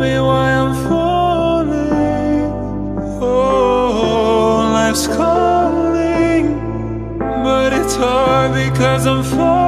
me why I'm falling. Oh, life's calling, but it's hard because I'm falling.